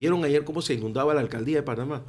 ¿Vieron ayer cómo se inundaba la alcaldía de Panamá?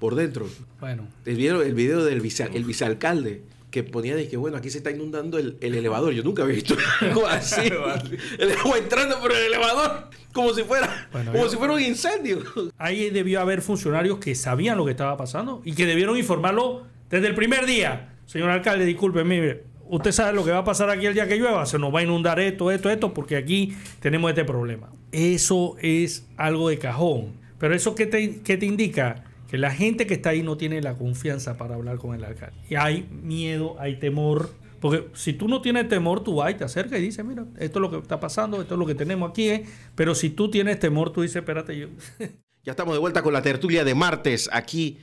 Por dentro. Bueno, ¿Vieron el video del vice- el vicealcalde? Que ponía de que, bueno, aquí se está inundando el, el elevador. Yo nunca había visto algo así. el agua entrando por el elevador. Como si fuera, Bueno, como yo- si fuera un incendio. ahí debió haber funcionarios que sabían lo que estaba pasando y que debieron informarlo desde el primer día. Señor alcalde, disculpe, mire, usted sabe lo que va a pasar aquí el día que llueva, se nos va a inundar esto, esto, esto, porque aquí tenemos este problema. Eso es algo de cajón. Pero eso que te, te indica que la gente que está ahí no tiene la confianza para hablar con el alcalde. Y hay miedo, hay temor. Porque si tú no tienes temor, tú vas y te acercas y dices, mira, esto es lo que está pasando, esto es lo que tenemos aquí. ¿eh". Pero si tú tienes temor, tú dices, espérate, yo... Ya estamos de vuelta con la tertulia de martes aquí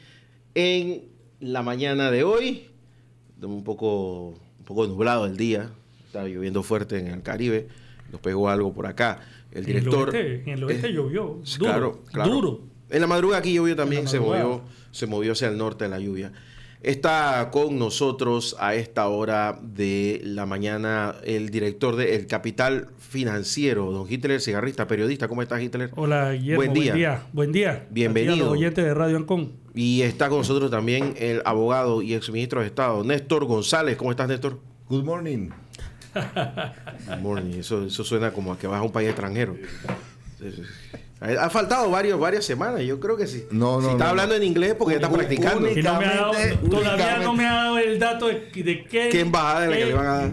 en la mañana de hoy. Un poco, un poco nublado el día. Está lloviendo fuerte en el Caribe. Nos pegó algo por acá. El director. En el oeste, en el oeste llovió. Duro, claro, claro. duro. En la madrugada aquí llovió también, se movió, se movió hacia el norte de la lluvia. Está con nosotros a esta hora de la mañana el director de El Capital Financiero, don Hitler, cigarrista, periodista. ¿Cómo estás, Hitler? Hola, Guillermo. Buen día. Buen día. Buen día. Bienvenido. Aquí a los oyentes de Radio Ancón. Y está con nosotros también el abogado y exministro de Estado, Néstor González. ¿Cómo estás, Néstor? Good morning. Good morning. Eso, eso suena como a que vas a un país extranjero. Ha faltado varios, varias semanas, yo creo que sí. No, no, si está no, hablando en inglés porque está practicando. única- Y no me ha dado- Únicamente- todavía no me ha dado el dato de, de qué. ¿Qué embajada de la que qué- le van a dar?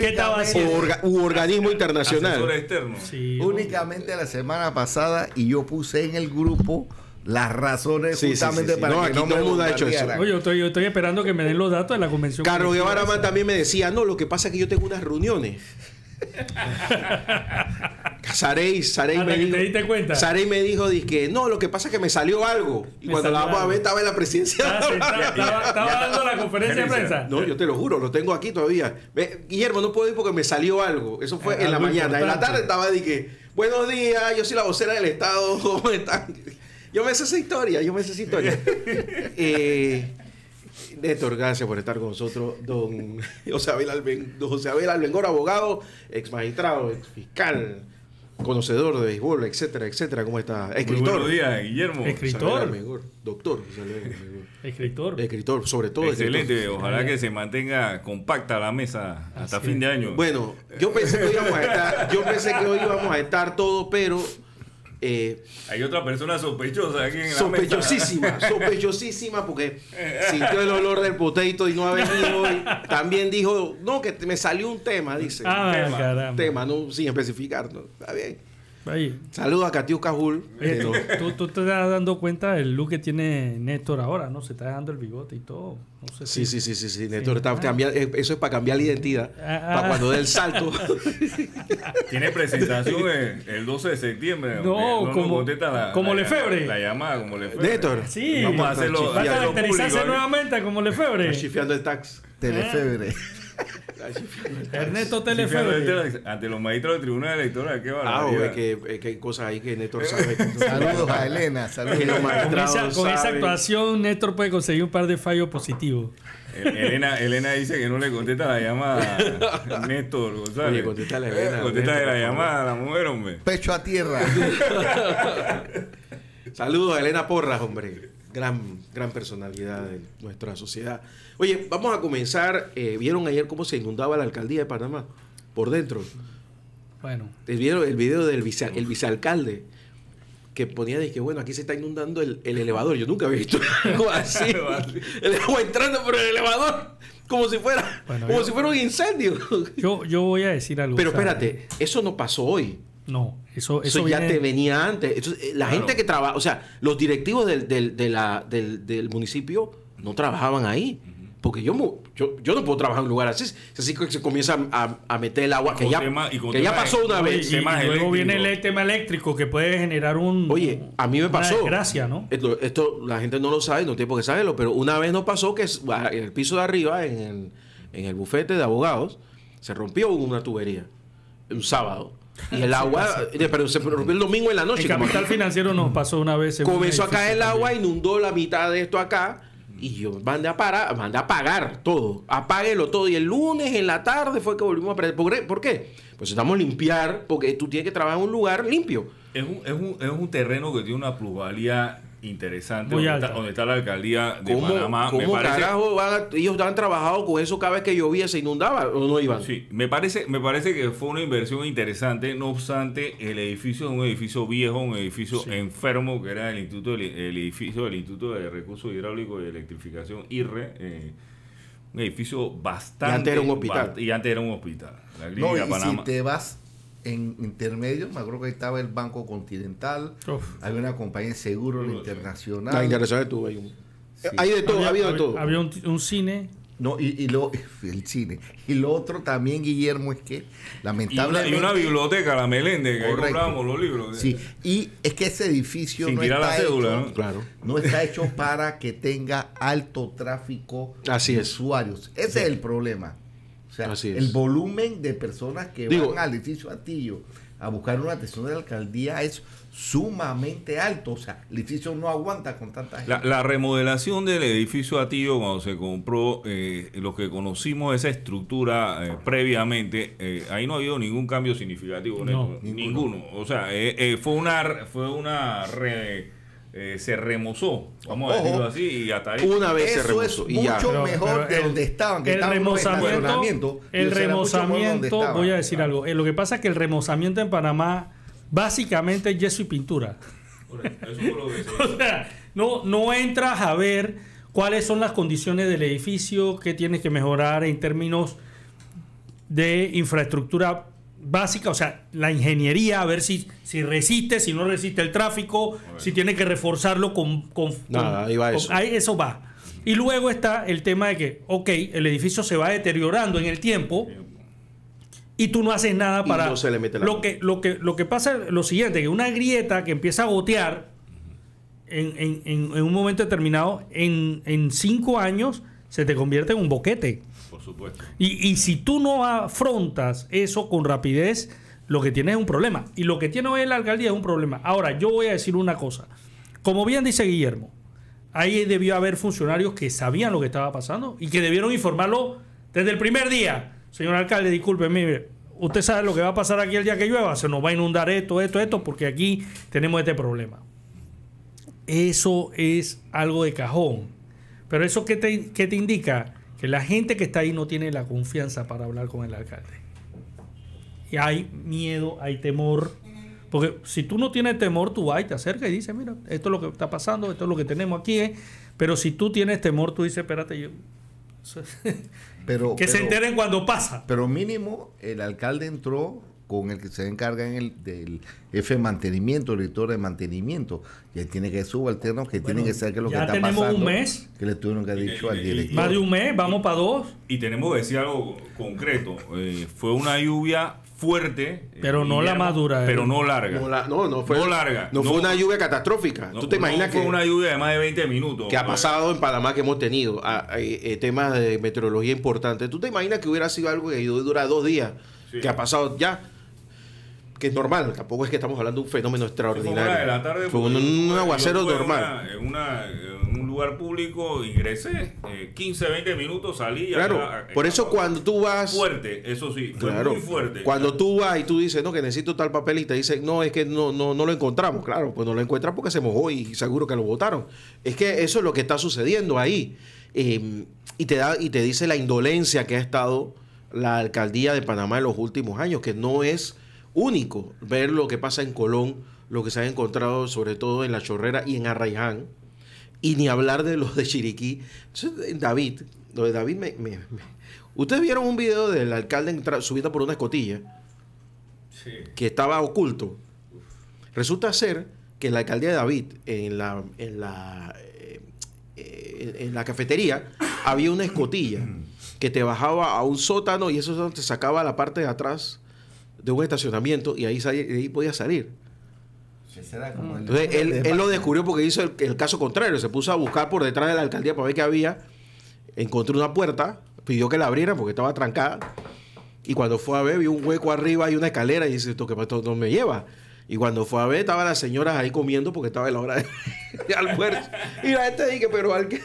¿Qué estaba haciendo? orga- u organismo Asesor internacional. externo. Sí. Únicamente la semana pasada y yo puse en el grupo las razones Sí, justamente sí, sí. para No, que aquí no todo me el mundo ha hecho eso. Oye, yo estoy, yo estoy esperando que me den los datos de la convención. Carlos Guevara esa. también me decía, no, lo que pasa es que yo tengo unas reuniones. Sarey, Sarey Hasta me dijo, te diste cuenta. Sarey me dijo, que no, lo que pasa es que me salió algo. Y Me cuando la vamos a ver estaba en la presidencia. Estaba sentado, Estaba, estaba dando la conferencia de prensa. No, yo te lo juro, lo tengo aquí todavía. Ve, Guillermo, no puedo ir porque me salió algo. Eso fue Ah, en la mañana. En la tarde estaba de que, buenos días, yo soy la vocera del Estado. ¿Cómo están? Yo me sé esa historia, yo me sé esa historia. eh, Néstor, gracias por estar con nosotros. Don José Abel, Alben, don José Abel Albengor, abogado, ex magistrado, ex fiscal, conocedor de béisbol, etcétera, etcétera. ¿Cómo está? Muy Escritor. buenos días, Guillermo. Escritor. Doctor. José Abel Albengor. Escritor. Escritor, sobre todo. Excelente. escritor. Ojalá que se mantenga compacta la mesa hasta Así fin de año. Bueno, yo pensé que hoy íbamos a estar, yo pensé que hoy íbamos a estar todos, pero eh, Hay otra persona sospechosa aquí en la sospechosísima, sospechosísima, porque sintió el olor del potato y no ha venido hoy. También dijo, no, que me salió un tema, dice. Ah, tema, caramba. tema, no, sin especificar. no, está bien. Saludos a Katiu Cajul. oye, que tú, tú- te estás dando cuenta del look que tiene Néstor ahora, ¿no? Se está dando el bigote y todo. No sé Sí, si- sí, sí, sí, sí. Néstor está Ah. cambiando- eh, eso es para cambiar la identidad. Ah, para ah. cuando dé el salto. Tiene presentación el, el 12 de septiembre. No, aunque como- la, como la- Lefebvre. La llamada como Lefebvre. Néstor. Sí, Vamos a hacerlo, va a caracterizarse público, ¿eh? nuevamente como Lefebvre. Está chifiando el tax. Telefebre. Tax. Ernesto fíjate, Ante los magistrados del Tribunal Electoral, qué Ah, es que, es que hay cosas ahí que Néstor sabe. Saludos a Elena. Saludos. Que los Con esa, con esa saben. actuación, Néstor puede conseguir un par de fallos positivos. El- Elena, Elena dice que no le contesta la llamada a Néstor González. Oye, contéstale a Elena, Eh, Contéstale Néstor, la llamada a la mujer, hombre. Pecho a tierra. Saludos a Elena Porras, hombre. Gran, gran personalidad de nuestra sociedad. Oye, vamos a comenzar. eh, ¿Vieron ayer cómo se inundaba la alcaldía de Panamá? Por dentro. Bueno, ¿Vieron el video del vice, el vicealcalde? Que ponía de que, bueno, aquí se está inundando el, el elevador. Yo nunca había visto algo así. el agua entrando por el elevador. Como si fuera, Bueno, como yo- si fuera un incendio. yo, yo voy a decir algo. Pero espérate, eso no pasó hoy. No, eso, Eso, eso ya viene- te venía antes. Entonces, la Claro. gente que trabaja, o sea, los directivos del, del, de la- del, del municipio no trabajaban ahí. Porque yo, yo, yo no puedo trabajar en un lugar así. Así que se comienza a, a meter el agua, Y que ya, tema- que ya pasó una vez. y, y luego viene el tema eléctrico que puede generar un. Oye, a mí me una pasó. desgracia, ¿no? Esto, esto la gente no lo sabe, no tiene por qué saberlo, pero una vez nos pasó que ah, en el piso de arriba, en el, en el bufete de abogados, se rompió una tubería un sábado. Y el agua, eh, pero se rompió el domingo en la noche. El como- capital financiero nos pasó una vez. comenzó a caer el también. agua, inundó la mitad de esto acá. Y yo mandé a parar, mandé a pagar todo. Apáguelo todo. Y el lunes en la tarde fue que volvimos a prender. ¿Por qué? ¿Por qué? Pues estamos a limpiar, porque tú tienes que trabajar en un lugar limpio. Es un, es, un, es un terreno que tiene una plusvalía interesante. Muy donde. Está, donde está la alcaldía de ¿Cómo, Panamá. cómo me parece, carajo van a- ellos han trabajado con eso cada vez que llovía se inundaba o no iban? Sí, me parece, me parece que fue una inversión interesante. No obstante, el edificio es un edificio viejo, un edificio enfermo, que era el instituto del- el edificio del Instituto de Recursos Hidráulicos y Electrificación IRRE. eh, un edificio bastante. Y antes era un hospital. y antes era un hospital. La No, y si Panamá. te vas en intermedio, me acuerdo que estaba el Banco Continental, Uf. había una compañía de seguro la internacional. La internacional tuvo ahí un- Sí. Hay de todo, ha habido de había- todo. había un, un cine. No, y, y lo, el cine. Y lo otro también, Guillermo, es que Y una, lamentablemente. y una biblioteca, la Meléndez, que ahí comprábamos los libros. Sí, y es que ese edificio Sin no tirar la está, cédula, hecho, ¿no? Claro. no está hecho para que tenga alto tráfico Así de es. usuarios. Ese es el problema. O sea, Así es. el volumen de personas que Digo- van al edificio Atillo a buscar una atención de la alcaldía es sumamente alto. O sea, el edificio no aguanta con tanta gente. La, la remodelación del edificio Atillo cuando se compró, eh, lo que conocimos esa estructura eh, previamente, eh, ahí no ha habido ningún cambio significativo, No. Neto, ninguno. O sea, eh, eh, fue una, fue una re- eh, se remozó, vamos a decirlo así, y hasta ahí. Una vez se Eso remozó es y ya. mucho Pero- mejor pero el- donde estaban, que el estaban remozamiento, el remozamiento, voy a decir algo. eh, Lo que pasa es que el remozamiento en Panamá básicamente es yeso y pintura. Eso fue lo que se- O sea, no, no entras a ver cuáles son las condiciones del edificio, qué tienes que mejorar en términos de infraestructura básica, o sea, la ingeniería, a ver si, si resiste, si no resiste el tráfico, si tiene que reforzarlo con... con Nada, con- ahí va con- eso. ahí eso va. Y luego está el tema de que, ok, el edificio se va deteriorando en el tiempo y tú no haces nada Y para... no se le mete la lo, mano. que, lo, que, lo que pasa es lo siguiente, que una grieta que empieza a gotear en, en- en- en un momento determinado, en, en cinco años, se te convierte en un boquete. Y, si tú no afrontas eso con rapidez, lo que tienes es un problema. Y lo que tiene hoy la alcaldía es un problema. Ahora, yo voy a decir una cosa. Como bien dice Guillermo, ahí debió haber funcionarios que sabían lo que estaba pasando y que debieron informarlo desde el primer día. Señor alcalde, disculpe, mire, usted sabe lo que va a pasar aquí el día que llueva. Se nos va a inundar esto, esto, esto, porque aquí tenemos este problema. Eso es algo de cajón. Pero eso qué te, qué te indica? Que la gente que está ahí no tiene la confianza para hablar con el alcalde. Y hay miedo, hay temor. Porque si tú no tienes temor, tú vas y te acercas y dices, mira, esto es lo que está pasando, esto es lo que tenemos aquí. ¿eh". Pero si tú tienes temor, tú dices, espérate, yo... Pero, que se enteren cuando pasa. Pero mínimo, el alcalde entró con el que se encarga en el, del jefe de mantenimiento, el director de mantenimiento. Y él tiene que ser subalterno, que tiene que saber qué es lo que ya está tenemos un pasando. mes. Que le tuvieron que haber dicho al director. Más de un mes, vamos para dos. Y tenemos que decir algo concreto. eh, fue una lluvia fuerte. eh, Pero no la madura, eh. Pero no larga. No, la- no, no fue, No larga. No, fue una lluvia catastrófica. No, ¿Tú te no imaginas fue que, una lluvia de más de 20 minutos. que ha Eh, pasado en Panamá que hemos tenido? Eh, eh, temas de meteorología importantes. ¿Tú te imaginas que hubiera sido algo que dura dos días? Sí. Que ha pasado ya. Que es normal. Tampoco es que estamos hablando de un fenómeno extraordinario. una de la tarde. Fue un, aguacero normal. En, una- en un lugar público ingresé, eh, 15, 20 minutos salí. Claro, por eso cuando tú vas... Fuerte, eso sí, fue Claro. muy fuerte. Cuando tú vas y tú dices, no, que necesito tal papel y te dicen, no, es que no, no, no lo encontramos. Claro, pues no lo encuentran porque se mojó y seguro que lo botaron. Es que eso es lo que está sucediendo ahí. Eh, y, te da, y te dice la indolencia que ha estado la alcaldía de Panamá en los últimos años, que no es único ver lo que pasa en Colón, lo que se ha encontrado sobre todo en La Chorrera y en Arraiján, y ni hablar de los de Chiriquí. Entonces, eh, David, lo de David me... me- me- Ustedes vieron un video del alcalde subiendo por una escotilla Sí. que estaba oculto. Resulta ser que en la alcaldía de David, en la, en la, eh, eh, en la cafetería, había una escotilla que te bajaba a un sótano y eso te sacaba la parte de atrás de un estacionamiento y ahí, podías salir. Como Entonces él, él lo descubrió porque hizo el, el caso contrario. Se puso a buscar por detrás de la alcaldía para ver qué había. Encontró una puerta, pidió que la abrieran porque estaba trancada. Y cuando fue a ver, vio un hueco arriba y una escalera y dice, esto que esto no me lleva. Y cuando fue a ver, estaban las señoras ahí comiendo porque estaba en la hora de, de almuerzo. Y la gente dice, pero alcalde,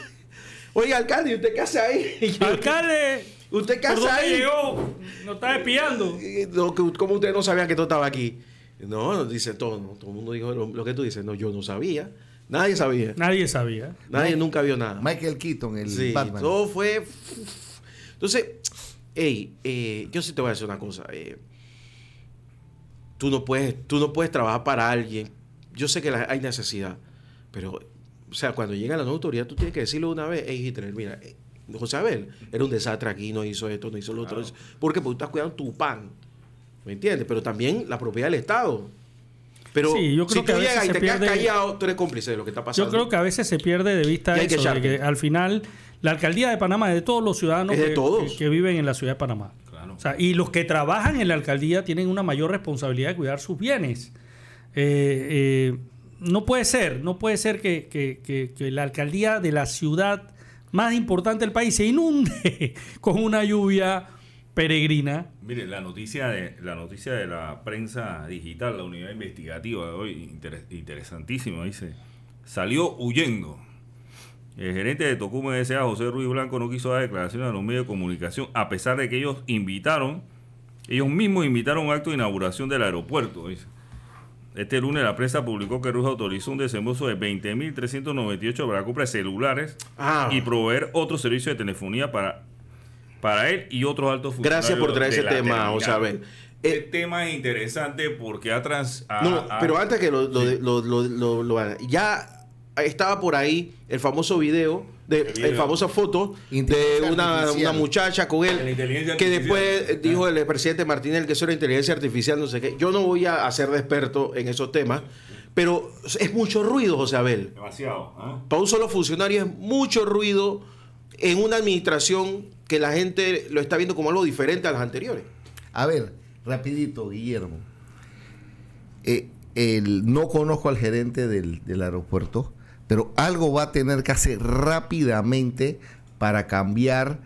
oiga, alcalde, ¿y usted qué hace ahí? Y yo, Alcalde, ¿Usted qué ¿por hace ahí? llegó? Nos está espiando. Eh, no, que- ¿Cómo ustedes no sabían que esto estaba aquí? No, dice todo, no, todo el mundo dijo lo, lo que tú dices. No, yo no sabía. Nadie sabía. Nadie sabía. Nadie nunca vio nada. Michael Keaton, el Sí, Batman. todo fue. Entonces, hey, eh, yo sí te voy a decir una cosa. eh, tú, no puedes, tú no puedes trabajar para alguien. Yo sé que la- hay necesidad, pero, o sea, cuando llega la nueva autoridad, tú tienes que decirlo una vez. Hey, Hitler, mira, eh, José Abel era un desastre aquí, no hizo esto, no hizo lo otro. Claro. ¿Por qué? Porque tú estás cuidando tu pan. ¿Me entiendes? Pero también la propiedad del Estado. Pero Sí, yo creo si que tú llegas y te quedas pierde- callado, tú eres cómplice de lo que está pasando. Yo creo que a veces se pierde de vista hay que eso, de que al final la alcaldía de Panamá es de todos los ciudadanos de que, todos. que- que viven en la ciudad de Panamá. Claro. O sea, y los que trabajan en la alcaldía tienen una mayor responsabilidad de cuidar sus bienes. Eh, eh, no puede ser, no puede ser que, que- que- que la alcaldía de la ciudad más importante del país se inunde con una lluvia peregrina. Mire, la noticia de la noticia de la prensa digital, la unidad investigativa de hoy, interes- interesantísima, dice, salió huyendo. El gerente de Tocumen S.A., José Ruiz Blanco, no quiso dar declaraciones a los medios de comunicación, a pesar de que ellos invitaron, ellos mismos invitaron un acto de inauguración del aeropuerto, dice. Este lunes la prensa publicó que Ruiz autorizó un desembolso de 20.398 para la compra de celulares Ah. y proveer otro servicio de telefonía para, para él y otros altos funcionarios. Gracias por traer ese tema, terminal. José Abel. Este Eh, tema es interesante porque ha trans... No, pero antes que lo, lo, lo- lo- ya estaba por ahí el famoso video, de, el famosa foto de una, una muchacha con La él, que artificial. después dijo el presidente Martínez que eso era inteligencia artificial, no sé qué. Yo no voy a hacer de experto en esos temas, pero es mucho ruido, José Abel. Demasiado. ¿ah? Para un solo funcionario es mucho ruido en una administración que la gente lo está viendo como algo diferente a las anteriores. A ver, rapidito, Guillermo. Eh, el- no conozco al gerente del, del aeropuerto, pero algo va a tener que hacer rápidamente para cambiar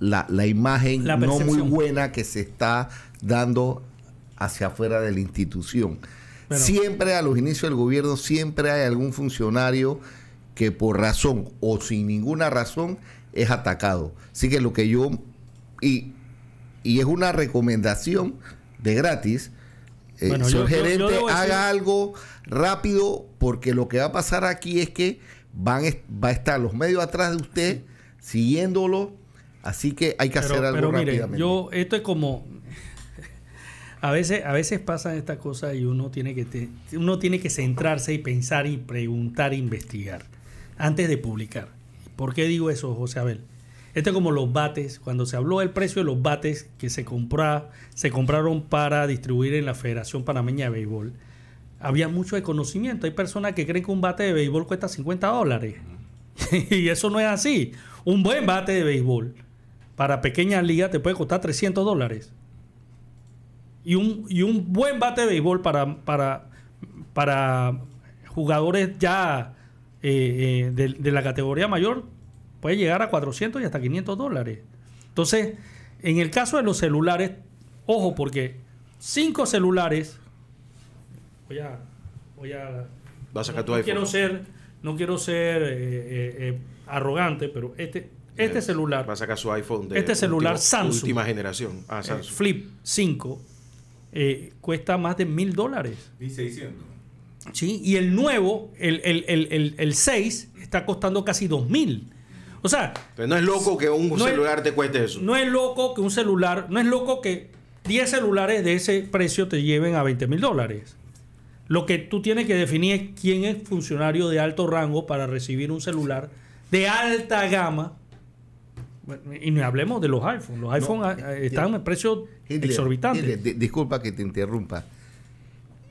la, la imagen La no muy buena que se está dando hacia afuera de la institución. Bueno. siempre a los inicios del gobierno, siempre hay algún funcionario que por razón o sin ninguna razón es atacado. Así que lo que yo, y, y es una recomendación de gratis, eh, Bueno, señor yo- yo- yo gerente, decir- haga algo rápido porque lo que va a pasar aquí es que van va a estar los medios atrás de usted siguiéndolo, así que hay que hacer algo pero mire, rápidamente. yo esto es como a veces a veces pasan estas cosas y uno tiene que te- uno tiene que centrarse y pensar y preguntar e investigar antes de publicar. ¿Por qué digo eso, José Abel? Esto es como los bates, cuando se habló del precio de los bates que se compra, se compraron para distribuir en la Federación Panameña de Béisbol. Había mucho desconocimiento. Hay personas que creen que un bate de béisbol cuesta 50 dólares. y eso no es así. Un buen bate de béisbol para pequeñas ligas te puede costar 300 dólares. Y un, y un buen bate de béisbol para, para, para jugadores ya eh, eh, de, de la categoría mayor puede llegar a 400 y hasta 500 dólares. Entonces, en el caso de los celulares, ojo, porque cinco celulares, voy a, voy a Va a sacar no, tu no iPhone. quiero ser, no quiero ser eh, eh, eh, arrogante, pero este, este celular, Va a sacar su iPhone de Este celular último- Samsung. última generación. Ah, eh, Samsung. Flip 5, eh, cuesta más de mil dólares. 1600. ¿sí? Y el nuevo, el, el, el, el, el 6, está costando casi dos mil. O sea, Pero no es loco que un No es- celular te cueste eso. no es loco que un celular, no es loco que 10 celulares de ese precio te lleven a 20 mil dólares. Lo que tú tienes que definir es quién es funcionario de alto rango para recibir un celular de alta gama. Bueno, Y no hablemos de los iPhones. Los iPhones ah, ah, están en precios Hitler, exorbitantes. Hitler, di- disculpa que te interrumpa.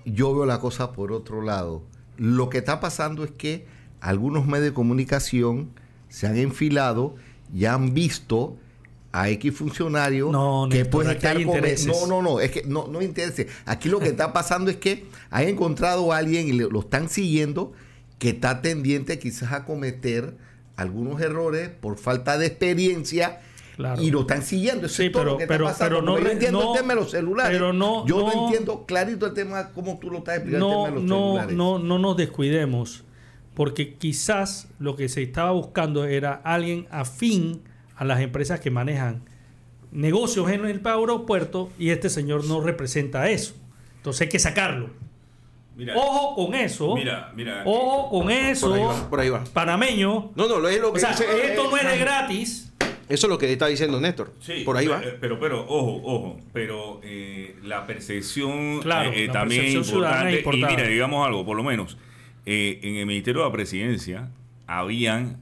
Yo veo la cosa por otro lado. Lo que está pasando es que algunos medios de comunicación se han enfilado y han visto a X funcionario No, que puede estar come- intereses. No, no, no, es que no, no interese. Aquí lo que está pasando es que han encontrado a alguien y lo están siguiendo que está tendiente quizás a cometer algunos errores por falta de experiencia Claro. y lo están siguiendo. Eso Sí, es todo pero- lo que está pasando. pero no yo re- entiendo no- el tema de los celulares. pero no- yo no, no- entiendo clarito el tema, como tú lo estás explicando, no, el tema de los no, celulares. no, no nos descuidemos, porque quizás lo que se estaba buscando era alguien afín a las empresas que manejan negocios en el aeropuerto y este señor no representa eso. Entonces hay que sacarlo. Mira, Ojo con eso. mira, mira. Ojo con eso. Por ahí va, por ahí va. Panameño. No, no, lo es lo que O sea, dice- esto no es de gratis. Eso es lo que está diciendo Néstor. Sí, por ahí va. Pero, pero, pero, ojo, ojo. Pero eh, la percepción Claro, eh, eh, la también percepción ciudadana importante. es Y importante. mira, digamos algo, por lo menos, eh, en el Ministerio de la Presidencia habían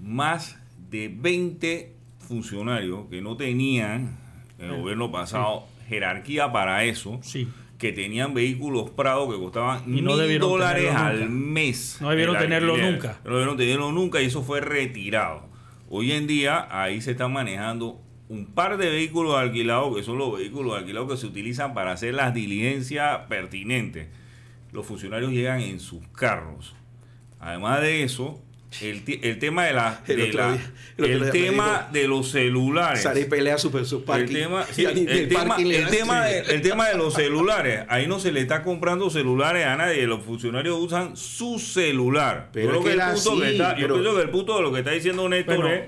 más de 20 funcionarios que no tenían, en el gobierno pasado, jerarquía para eso. Sí. que tenían vehículos Prado que costaban Y no mil dólares al mes. No debieron tenerlo nunca. No debieron tenerlo nunca y eso fue retirado. Hoy en día ahí se están manejando un par de vehículos alquilados que son los vehículos alquilados que se utilizan para hacer las diligencias pertinentes. Los funcionarios llegan en sus carros. Además de eso, el, el tema de la, El de otro la- día- el otro el día me tema dijo- de los celulares. Sari pelea super su El tema, sí, el, tema, el tema de, el tema de los celulares. Ahí no se le está comprando celulares a nadie. Los funcionarios usan su celular. Pero yo creo es que el punto que así, está, yo pienso que el punto de lo que está diciendo Néstor es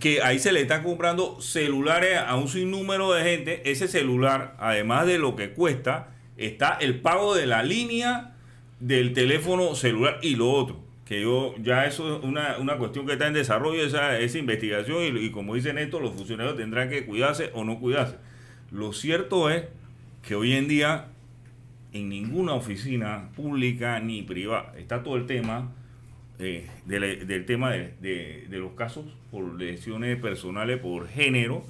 que ahí se le está comprando celulares a un sinnúmero de gente. Ese celular, además de lo que cuesta, está el pago de la línea del teléfono celular y lo otro. Que yo, ya eso es una, una cuestión que está en desarrollo, esa, esa investigación, y, como dice Néstor, los funcionarios tendrán que cuidarse o no cuidarse. Lo cierto es que hoy en día en ninguna oficina pública ni privada está todo el tema eh, de la- del tema de- de los casos por lesiones personales por género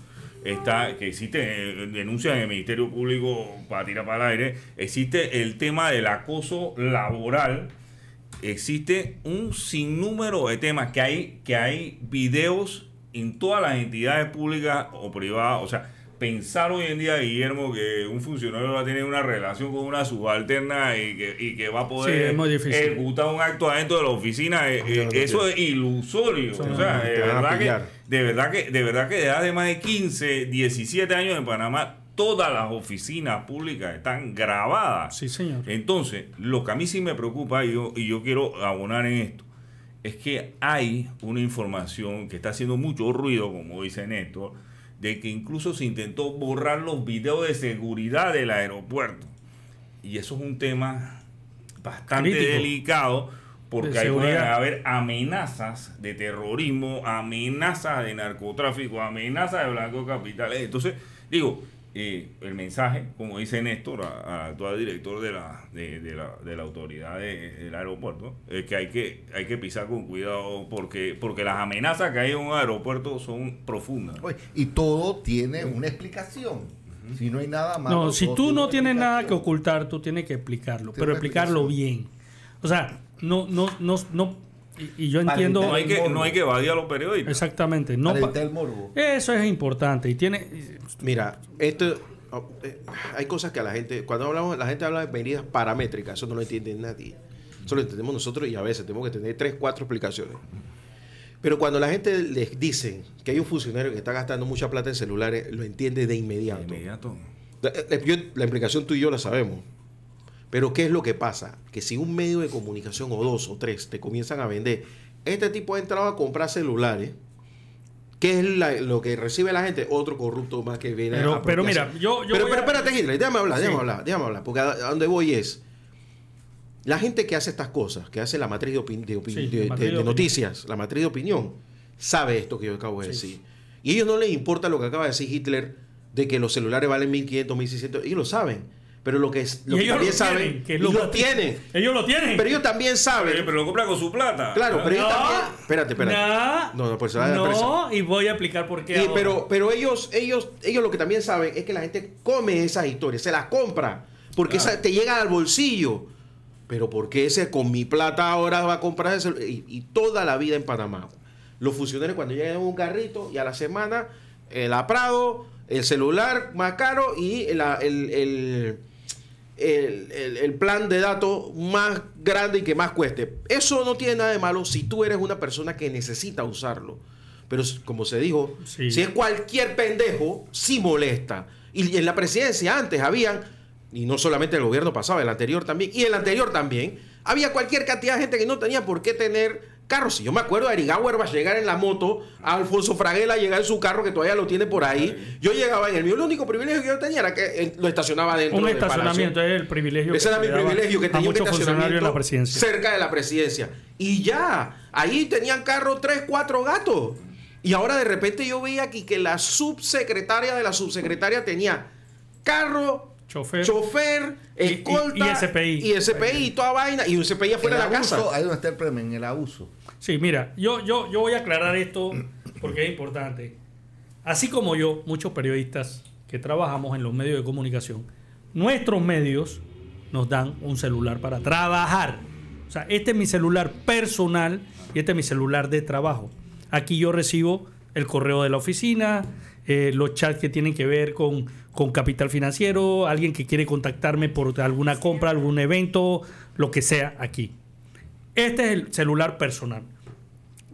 está que existe eh, denuncias en el Ministerio Público para tirar para el aire existe el tema del acoso laboral. Existe un sinnúmero de temas que hay que hay videos en todas las entidades públicas o privadas o sea pensar hoy en día Guillermo que un funcionario va a tener una relación con una subalterna y que, y que va a poder ejecutar un acto adentro de la oficina eh, eh, eso es ilusorio. Eso o sea no, de verdad, que, de verdad que de verdad que más de 15 17 años en Panamá todas las oficinas públicas están grabadas. Sí, señor. entonces, lo que a mí sí me preocupa y yo, y yo quiero abonar en esto, es que hay una información que está haciendo mucho ruido, como dice Néstor, de que incluso se intentó borrar los videos de seguridad del aeropuerto. Y eso es un tema bastante Crítico. delicado porque De ahí pueden haber amenazas de terrorismo, amenazas de narcotráfico, amenazas de blanco capitales. Entonces, digo, eh, el mensaje, como dice Néstor, a- al actual director de la, de, de la, de la autoridad de- del aeropuerto, es que hay que hay que pisar con cuidado porque porque las amenazas que hay en un aeropuerto son profundas. Oye, Y todo tiene una explicación. Si no hay nada más. No, si tú no tienes nada que ocultar, tú tienes que explicarlo, pero explicarlo bien. O sea, no, no, no, no. Y, y yo entiendo. No hay que no hay que evadir a los periodistas. Exactamente. No el morbo. eso es importante. Y tiene. Mira, esto eh, hay cosas que a la gente, cuando hablamos, la gente habla de medidas paramétricas, eso no lo entiende nadie. Eso lo entendemos nosotros y a veces tenemos que tener tres, cuatro explicaciones. Pero cuando la gente les dice que hay un funcionario que está gastando mucha plata en celulares, lo entiende de inmediato. De inmediato. La, la- yo- la implicación tú y yo la sabemos. Pero ¿qué es lo que pasa? Que si un medio de comunicación o dos o tres te comienzan a vender, este tipo ha entrado a comprar celulares, ¿qué es la- lo que recibe la gente? Otro corrupto más que viene Pero- a pero mira, yo- yo pero, pero a- espérate, Hitler, déjame hablar, déjame hablar, déjame hablar, porque a, a donde voy es, la gente que hace estas cosas, que hace la matriz de, opin- de, opin- Sí, de- la de- matriz de de opinión. noticias, la matriz de opinión, sabe esto que yo acabo de Sí. decir. Y a ellos no les importa lo que acaba de decir Hitler de que los celulares valen 1500, 1600, ellos lo saben. Pero lo que, es, lo y que ellos también lo saben, tienen, que es y lo tienen. Ellos lo tienen. Pero ellos también saben. pero lo compra con su plata. Claro, pero ellos también. Espérate, espérate. No, No, no, pues se va a dar no, y voy a explicar por qué. Y- pero pero ellos, ellos, ellos lo que también saben es que la gente come esas historias, se las compra, porque esa te llega al bolsillo. Pero ¿por qué ese con mi plata ahora va a comprar ese? Y, y toda la vida en Panamá. Los funcionarios cuando llegan en un carrito y a la semana, el Prado, el celular más caro y la- el, el, el- el- el plan de datos más grande y que más cueste. Eso no tiene nada de malo si tú eres una persona que necesita usarlo. Pero como se dijo, Sí. si es cualquier pendejo, sí molesta. Y en la presidencia antes habían, y no solamente el gobierno pasado, el anterior también, y el anterior también, había cualquier cantidad de gente que no tenía por qué tener carros. Si yo me acuerdo, Eric Auer va a llegar en la moto, Alfonso Fraguela llegar en su carro, que todavía lo tiene por ahí. Yo llegaba en el mío. El único privilegio que yo tenía era que eh, lo estacionaba dentro Un del estacionamiento es el privilegio. Ese era mi privilegio, que tenía un funcionarios en estacionamiento la presidencia. cerca de la presidencia. Y ya, ahí tenían carro tres, cuatro gatos. Y ahora de repente yo veía aquí que la subsecretaria de la subsecretaria tenía carro, Chofer. chofer, Y- y- escolta y SPI. y SPI y toda vaina y un SPI afuera El de la casa. ahí donde está el premio, en el abuso. Sí, mira, yo, yo, yo voy a aclarar esto porque es importante. Así como yo, muchos periodistas que trabajamos en los medios de comunicación, nuestros medios nos dan un celular para trabajar. O sea, este es mi celular personal y este es mi celular de trabajo. Aquí yo recibo el correo de la oficina, eh, los chats que tienen que ver con, con capital financiero, alguien que quiere contactarme por alguna compra, algún evento, lo que sea aquí. Este es el celular personal.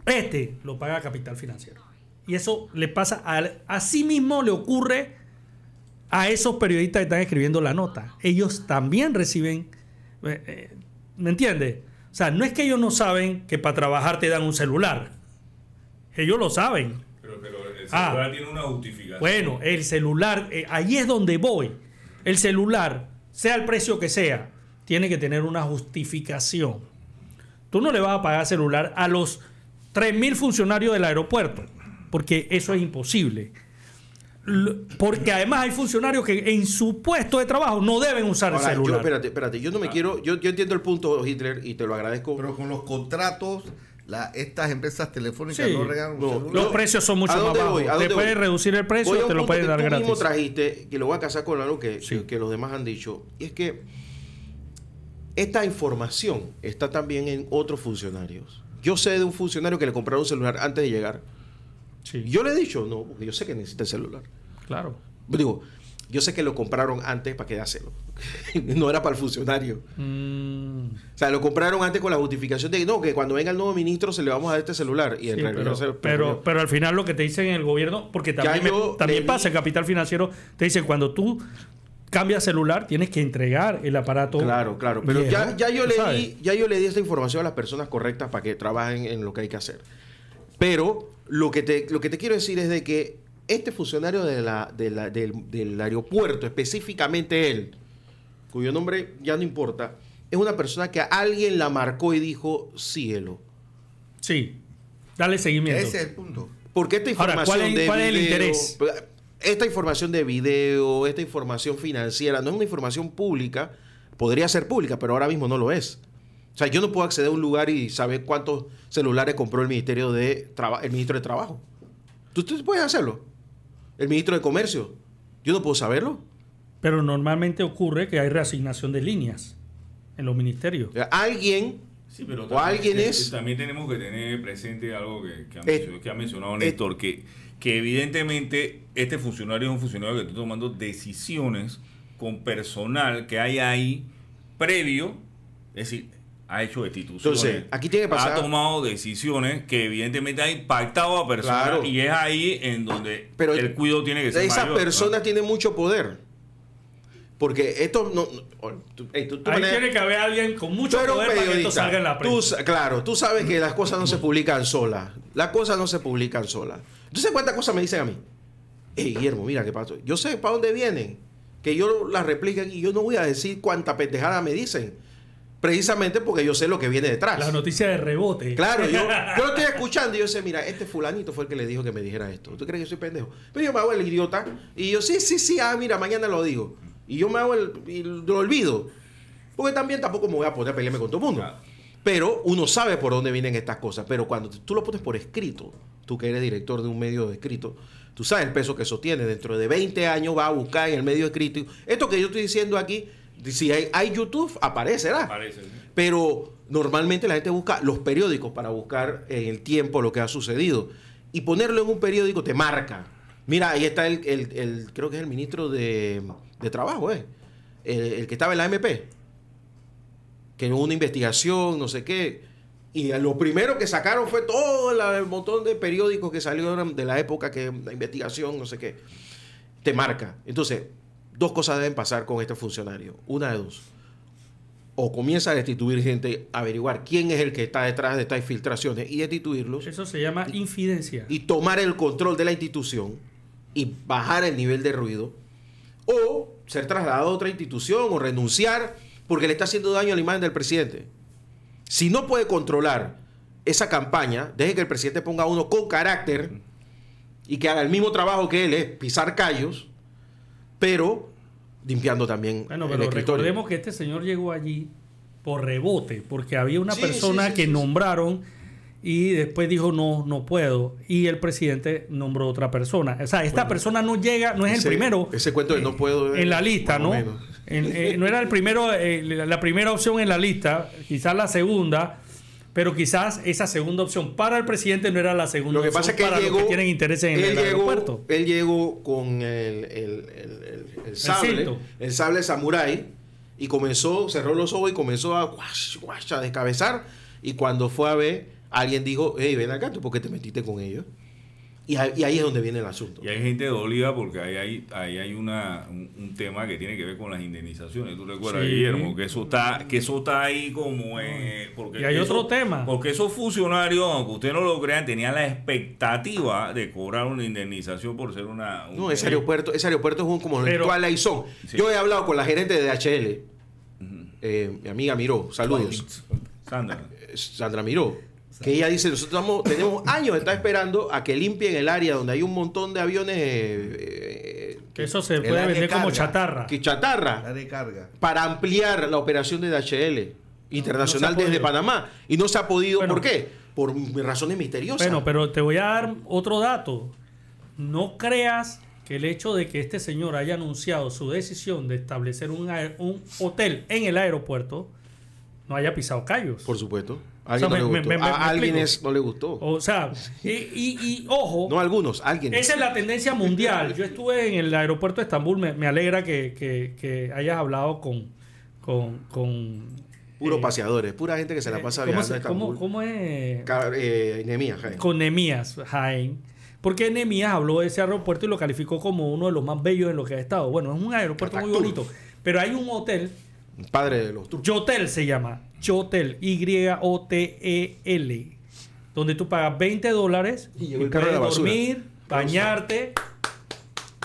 Este lo paga Capital Financiero. Y eso le pasa a, a sí mismo le ocurre a esos periodistas que están escribiendo la nota. Ellos también reciben, eh, eh, ¿me entiendes? O sea, no es que ellos no saben que para trabajar te dan un celular. Ellos lo saben. Ah. celular tiene una justificación. Bueno, el celular, eh, ahí es donde voy. El celular, sea el precio que sea, tiene que tener una justificación. Tú no le vas a pagar celular a los 3.000 funcionarios del aeropuerto, porque eso es imposible. Porque además hay funcionarios que en su puesto de trabajo no deben usar Ahora, el yo, celular. espérate, espérate, yo no me quiero, yo, yo entiendo el punto, Hitler, y te lo agradezco. Pero con los contratos, la, estas empresas telefónicas Sí. no regalan un No, celular. los precios son ¿A mucho más bajos. Te puedes reducir el precio Voy a te lo pueden que dar tú gratis. mismo trajiste, que lo voy a casar con algo que, Sí. que, que los demás han dicho. Y es que esta información está también en otros funcionarios. Yo sé de un funcionario que le compraron un celular antes de llegar. Sí, Yo le he dicho, no, porque yo sé que necesita el celular. claro. Digo, yo sé que lo compraron antes para quedárselo. no era para el funcionario. Mm, O sea, lo compraron antes con la justificación de que no, que cuando venga el nuevo ministro se le vamos a dar este celular. Y Sí, realidad pero, se- pero, pero al final lo que te dicen en el gobierno, porque también, me- también pasa en Capital Financiero, te dicen cuando tú cambias celular tienes que entregar el aparato. Claro, claro. Pero viejo, ya, ya yo ¿tú le sabes? di, ya yo le di esta información a las personas correctas para que trabajen en lo que hay que hacer. Pero lo que te, lo que te quiero decir es de que este funcionario de la, de la- del, del aeropuerto, específicamente él, cuyo nombre ya no importa, es una persona que alguien la marcó y dijo, síguelo. Sí, dale seguimiento. Ese es el punto. Porque esta Ahora, información ¿cuál es- de cuál es el interés? Esta información de video, esta información financiera, no es una información pública, podría ser pública, pero ahora mismo no lo es. O sea, yo no puedo acceder a un lugar y saber cuántos celulares compró el Ministerio de Traba- el ministro de Trabajo. ¿Tú, tú puedes hacerlo? El ministro de Comercio. Yo no puedo saberlo. Pero normalmente ocurre que hay reasignación de líneas en los ministerios. O sea, alguien Sí, pero O también, alguien eh, es- también tenemos que tener presente algo que, que ha, Eh, mencionado, que ha mencionado Néstor, que, que evidentemente este funcionario es un funcionario que está tomando decisiones con personal que hay ahí previo, es decir, ha hecho destituciones. Entonces, aquí tiene que pasar- Ha tomado decisiones que evidentemente ha impactado a personas Claro. y es ahí en donde Pero el cuidado tiene que ser Esa mayor, ¿no? persona tiene mucho poder. Porque esto no... no- tú- ey, tú- tú Ahí manejas- tiene que haber alguien con mucho poder para que esto periodista. salga en la prensa. sa- claro, tú sabes que las cosas no se publican solas. Las cosas no se publican solas. Entonces, ¿cuántas cosas me dicen a mí? Hey, Guillermo, mira qué pasó. Yo sé para dónde vienen. Que yo las repliquen y yo no voy a decir cuánta pendejada me dicen. Precisamente porque yo sé lo que viene detrás. La noticia de rebote. Claro, yo, yo lo estoy escuchando y yo sé, mira, este fulanito fue el que le dijo que me dijera esto. ¿Tú crees que yo soy pendejo? Pero yo me hago el idiota y yo, sí, sí, sí, ah, mira, mañana lo digo. Y yo me hago el, y lo olvido. Porque también tampoco me voy a poner a pelearme con todo el mundo. Claro. Pero uno sabe por dónde vienen estas cosas. Pero cuando tú lo pones por escrito, tú que eres director de un medio de escrito, tú sabes el peso que eso tiene. Dentro de 20 años va a buscar en el medio escrito. Esto que yo estoy diciendo aquí, si hay, hay YouTube, aparecerá. Pero normalmente la gente busca los periódicos para buscar en el tiempo lo que ha sucedido. Y ponerlo en un periódico te marca. Mira, ahí está el, el- el- creo que es el ministro de, de Trabajo, ¿eh? El, el que estaba en la MP. Que hubo una investigación, no sé qué. Y lo primero que sacaron fue todo la- el montón de periódicos que salieron de la época que la investigación, no sé qué. Te marca. Entonces, dos cosas deben pasar con este funcionario. Una de dos o comienza a destituir gente, averiguar quién es el que está detrás de estas filtraciones y destituirlos Eso se llama infidencia. y tomar el control de la institución y bajar el nivel de ruido o ser trasladado a otra institución o renunciar porque le está haciendo daño a la imagen del presidente. Si no puede controlar esa campaña, deje que el presidente ponga a uno con carácter y que haga el mismo trabajo que él, es pisar callos, pero limpiando también Bueno, el pero escritorio. recordemos que este señor llegó allí por rebote, porque había una Sí, persona sí, sí, que nombraron y después dijo no, no puedo. Y el presidente nombró otra persona. O sea, esta persona no llega, no es Ese- el primero. ese cuento de no puedo, En la lista, ¿no? En- eh, no era el primero, eh, la primera opción en la lista, quizás la segunda. Pero quizás esa segunda opción para el presidente no era la segunda Lo que opción pasa es que para él los llegó, que tienen interés en él el llegó, aeropuerto. Él llegó con el, el, el, sable, el sable samurái, y comenzó, cerró los ojos y comenzó a, guash, guash, a descabezar. Y cuando fue a ver, alguien dijo, hey, ven acá, ¿tú por qué te metiste con ellos? Y, ahí- y ahí es donde viene el asunto. Y hay gente dolida porque ahí hay, ahí hay una, un, un tema que tiene que ver con las indemnizaciones. ¿Tú recuerdas, Sí. Guillermo? Que eso está, que eso está ahí como... eh, porque Y hay eso- otro tema. Porque esos funcionarios, aunque ustedes no lo crean, tenían la expectativa de cobrar una indemnización por ser una... un- No, ese aeropuerto, ese aeropuerto es un como Pero- el Twilight Zone. Sí. Yo he hablado con la gerente de DHL, eh, mi amiga Miró, saludos. Sandra. Eh, Sandra Miró, que ella dice, nosotros estamos- tenemos años de estar esperando a que limpien el área donde hay un montón de aviones eh, Que eso se puede vender como chatarra. que chatarra La de carga. para ampliar la operación de DHL internacional no desde. Panamá y no se ha podido. Bueno. ¿Por qué? Por razones misteriosas. Bueno, pero te voy a dar otro dato. No creas que el hecho de que este señor haya anunciado su decisión de establecer un hotel en el aeropuerto no haya pisado callos. Por supuesto. A alguien O sea, no me- le gustó. me- me- a me alguien explico. es- no le gustó. O sea, y, y- y ojo, No algunos, alguien. esa es la tendencia mundial. Yo estuve en el aeropuerto de Estambul, me, me alegra que, que- que hayas hablado con... con, con Puros eh, paseadores, pura gente que se la pasa ¿cómo, viajando se- a Estambul. cómo- cómo es? Eh, Nehemías, Jaime. con Nemías Jaén. Porque Nemías habló de ese aeropuerto y lo calificó como uno de los más bellos en lo que ha estado. Bueno, es un aeropuerto muy bonito. Pero hay un hotel, Padre de los turcos. Yotel se llama. Yotel, Y-O-T-E-L. E Donde tú pagas 20 dólares Y y, llegó el carro de puedes la basura. dormir, bañarte,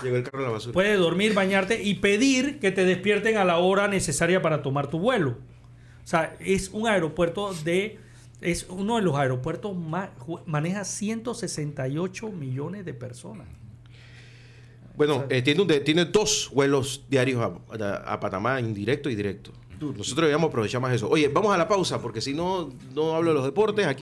Llegó el carro de la basura. puedes dormir, bañarte y pedir que te despierten a la hora necesaria para tomar tu vuelo. O sea, es un aeropuerto de... Es uno de los aeropuertos más... Maneja 168 millones de personas. Bueno, eh, tiene, un de- tiene dos vuelos diarios a, a- a Panamá, indirecto y directo. Nosotros debíamos aprovechar más eso. Oye, vamos a la pausa, porque si no, no hablo de los deportes. Aquí